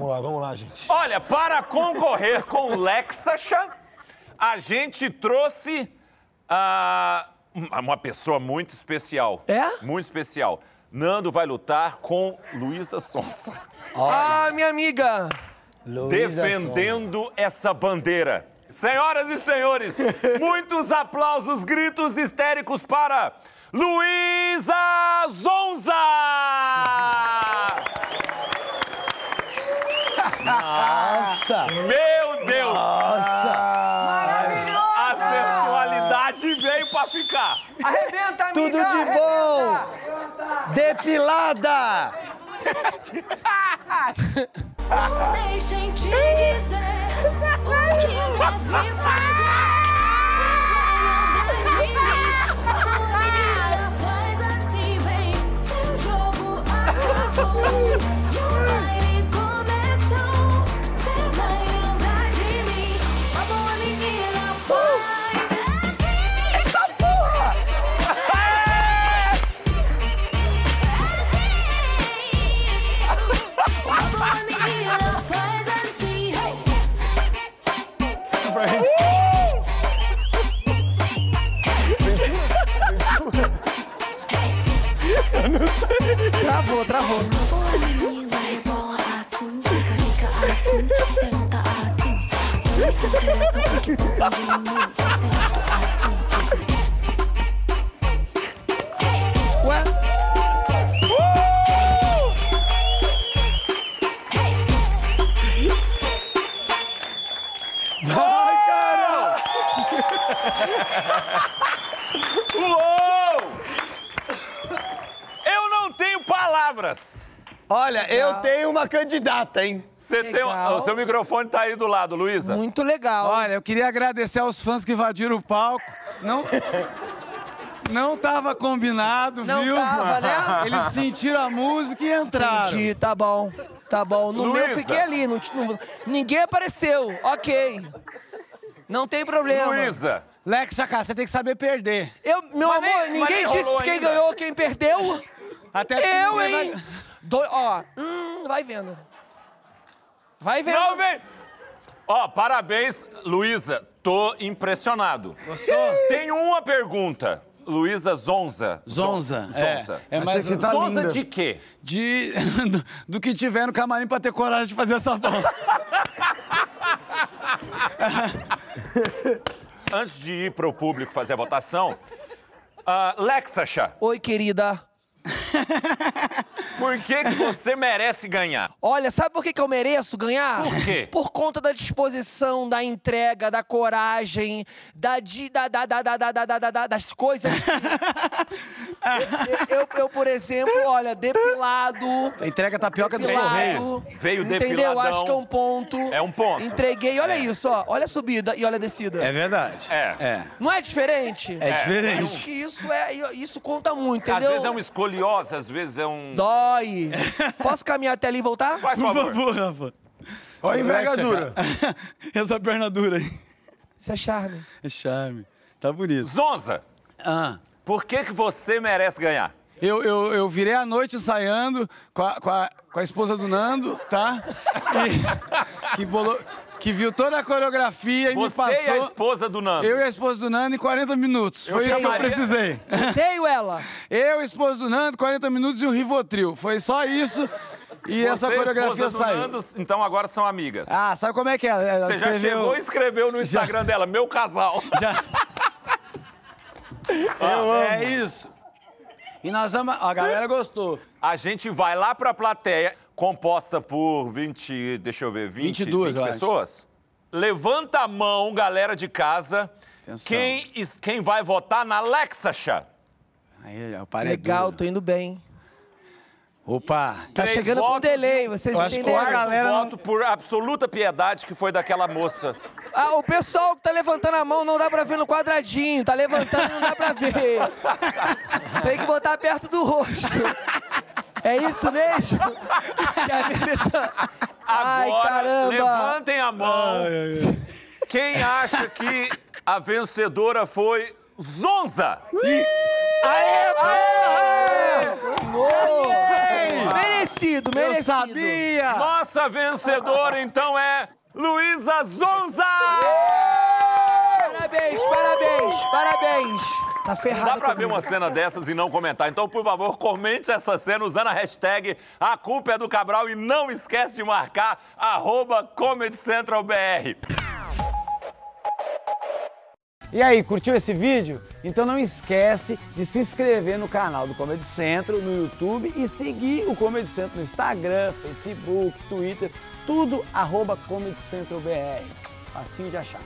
Vamos lá, vamos lá, gente. Olha, para concorrer com Lexacha, a gente trouxe ah, uma pessoa muito especial. É? Muito especial. Nando vai lutar com Luísa Sonsa, Ah, minha amiga! defendendo essa bandeira. Senhoras e senhores, muitos aplausos, gritos histéricos para Luísa Zonza! Nossa! Meu Deus! Maravilhoso! A sensualidade veio pra ficar. Arrebenta, amiga! Tudo de bom! Depilada! Deixem te dizer o que deve fazer. Não sento assim. Ué? Vai, cara! Uou! Eu não tenho palavras. Olha, eu tenho uma candidata, hein? Você tem. Legal. O seu microfone tá aí do lado, Luísa. Muito legal. Olha, eu queria agradecer aos fãs que invadiram o palco. Não. Não tava combinado, Não viu? tava, né? Eles sentiram a música e entraram. Entendi, tá bom. Tá bom. No meu eu Luísa. fiquei ali. Não, não- ninguém apareceu. Ok. Não tem problema. Luísa, Lex, Chacá, você tem que saber perder. Eu, meu Mas amor, nem- ninguém disse quem ainda. ganhou, quem perdeu. Até Eu, hein? vai- Do- ó, hum, vai vendo. Vai vendo. não vem. Ó, parabéns, Luísa. Tô impressionado. Gostou? Tenho uma pergunta. Luísa Zonza. Zonza. Zonza. É, é mais que tá Zonza linda. de quê? de, do, do que tiver no camarim pra ter coragem de fazer essa bosta. Antes de ir pro público fazer a votação, ah, Lexacha, Oi, querida. por que, que você merece ganhar? Olha, sabe por que, que eu mereço ganhar? Por quê? Por conta da disposição, da entrega, da coragem, da, di- da, da, da, da, da, da, da, da- das coisas. eu, eu, eu, por exemplo, olha, depilado. Entrega tapioca dos Correios. Depilado. Veio Entendeu? depiladão. Acho que é um ponto. É um ponto. Entreguei. Olha isso, ó. Olha a subida e olha a descida. É verdade. É. É. Não é diferente? É diferente. Acho que isso, é, isso conta muito, Às entendeu? vezes é um escoliose, às vezes é um... Dói. Posso caminhar até ali e voltar? Faz Por favor. favor, Rafa. Olha a envergadura. Essa perna dura aí. Isso é charme. É charme. Tá bonito. Zonza, Ah. Por que, que você merece ganhar? Eu, eu, eu virei a noite ensaiando com a, com, a, com a esposa do Nando, tá? Que, que, bolou- que viu toda a coreografia e me Você e a passou. esposa do Nando. Eu e a esposa do Nando em 40 minutos. Eu Foi isso que eu precisei. Tenho ela. Eu, a esposa do Nando, 40 minutos e o Rivotril. Foi só isso e essa Você e a coreografia esposa do saiu. Nando, então agora são amigas. Ah, sabe como é que é? Ela Você já escreveu- chegou e escreveu no Instagram dela, meu casal. Já. Ah, É isso. E nós vamos. A galera gostou. A gente vai lá pra plateia, composta por 20, deixa eu ver, 20, 22, 20 eu acho. pessoas. Levanta a mão, galera de casa. Atenção. Quem, quem vai votar na Lexacha? Aí, o Legal, duro. tô indo bem. Opa. Tá Três chegando com delay, vocês Eu acho que entenderam? a galera não- voto por absoluta piedade que foi daquela moça. Ah, o pessoal que tá levantando a mão não dá pra ver no quadradinho. Tá levantando e não dá pra ver. Tem que botar perto do rosto. É isso mesmo? Que a cabeça- Ai, Agora, caramba. levantem a mão. Quem acha que a vencedora foi Zonza? Ganhou. Merecido, Eu merecido. sabia! Nossa vencedora, então, é Luísa Zonza! Parabéns, parabéns, parabéns. Tá ferrado Dá pra ver uma cena dessas e não comentar. Então, por favor, comente essa cena usando a hashtag A Culpa é do Cabral e não esquece de marcar arroba Comedy Central BR. E aí, curtiu esse vídeo? Então não esquece de se inscrever no canal do Comedy Central no YouTube e seguir o Comedy Central no Instagram, Facebook, Twitter, tudo arroba Comedy Central BR. Facinho de achar.